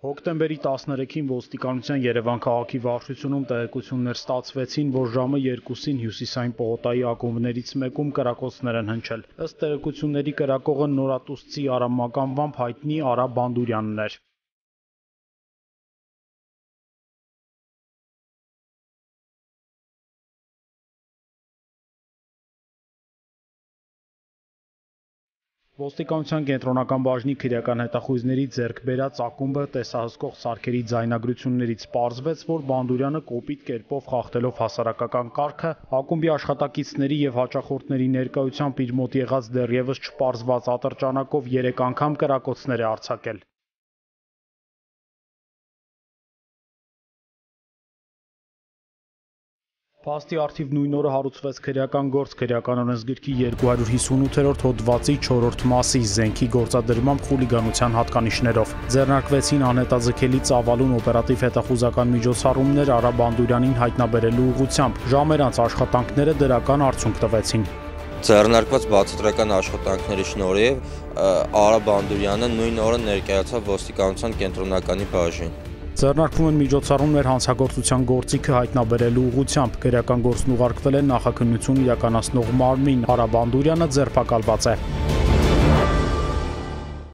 Հոկտեմբերի 13-ին ոստիկանության Երևան քաղաքի վարչությունում տեղեկություններ ստացվեցին, որ ժամը 2-ին Հյուսիսային պողոտայի ակումբներից մեկում կրակոցներ են հնչել։ Ըստ տեղեկությունների կրակողը Նորատուսցի Արա մականվամբ հայտնի Արա Բանդուրյանն էր։ Ոստիկանության կենտրոնական բաժնի քրեական հետախույզների ձեռք բերած ակումբը տեսահսկող սարքերի ձայնագրություններից պարզվեց, որ Բանդուրյանը կոպիտ կերպով խախտելով հասարակական կարգը, ակումբի աշխատակիցների եւ հաճախորդների ներկայությամբ իր մոտ եղած դեռևս չպարզված ատրճանակով 3 անգամ կրակոցներ է արձակել։ Փաստի արդիվ նույն օրը հարուցվեց քրեական գործ քրեական օրենսգրքի 258-րդ հոդվածի 4-րդ մասի զենքի գործադրմամբ խուլիգանության հատկանիշներով։ Ձեռնարկվեցին անհետաձգելի ծավալուն օպերատիվ հետախուզական միջոցառումներ Արա Բանդուրյանին հայտնաբերելու ուղղությամբ։ Ժամեր անց աշխատանքները դրական արդյունք տվեցին ձեռնարկված բացատրական աշխատանքների շնորհիվ Արա Բանդուրյանը նույն օրը ներկայացավ ոստիկանության կենտրոնականի բաժին։ Ձեռնարկվում են միջոցառումներ հանցագործության գործիքը հայտնաբերելու ուղղությամբ։ Քրեական գործն ուղարկվել է նախաքննություն իրականացնող մարմին։ Հարաբանդուրյանը ձերբակալված է։